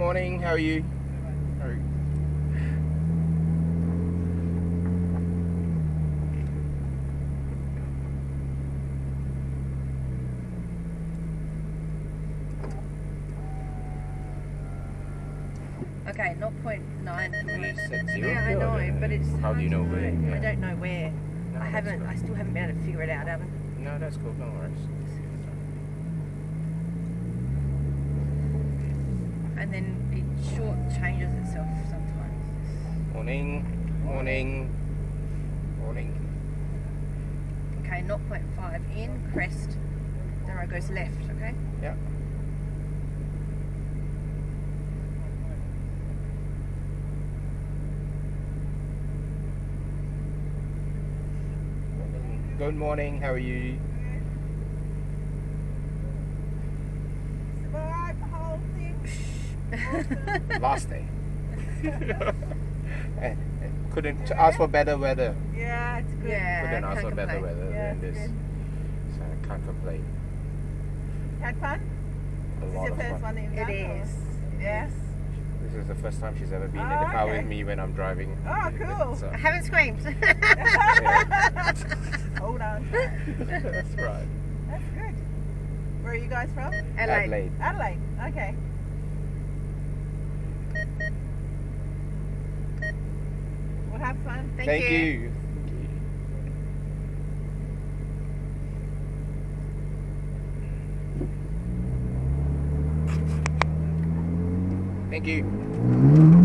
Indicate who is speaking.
Speaker 1: Good morning. How are you? How are you?
Speaker 2: Okay,
Speaker 1: not point nine.
Speaker 2: Yeah, I know, but it's.
Speaker 1: How do you know where?
Speaker 2: I don't know where.
Speaker 1: No,
Speaker 2: I haven't.
Speaker 1: cool.
Speaker 2: I still haven't been able to figure it out. I haven't.
Speaker 1: No, that's cool. No worries.
Speaker 2: And then it short changes itself sometimes.
Speaker 1: Morning. Morning. Morning.
Speaker 2: Okay, 0.5 in crest. The road goes left. Okay.
Speaker 1: Yeah. Good morning. How are you? Last day. Couldn't ask for better weather.
Speaker 3: Yeah, it's good.
Speaker 2: Yeah.
Speaker 1: Couldn't
Speaker 2: I
Speaker 1: ask
Speaker 2: can't
Speaker 1: for better weather
Speaker 3: Yeah,
Speaker 1: than this.
Speaker 3: good.
Speaker 1: So I can't complain.
Speaker 3: Had fun?
Speaker 1: A
Speaker 3: Is
Speaker 1: lot
Speaker 3: it
Speaker 1: of
Speaker 3: the first
Speaker 1: fun.
Speaker 3: one that you've
Speaker 2: It
Speaker 3: done? or- Yes.
Speaker 1: This is the first time she's ever been in
Speaker 3: Oh,
Speaker 1: the car
Speaker 3: okay.
Speaker 1: with me when I'm driving.
Speaker 3: Oh, cool.
Speaker 1: So,
Speaker 2: I haven't screamed.
Speaker 3: Hold on.
Speaker 1: that's right.
Speaker 3: That's good. Where are you guys from?
Speaker 2: Adelaide.
Speaker 3: Adelaide. Okay. Have fun.
Speaker 2: Thank,
Speaker 1: Thank
Speaker 2: you. you.
Speaker 1: Thank you.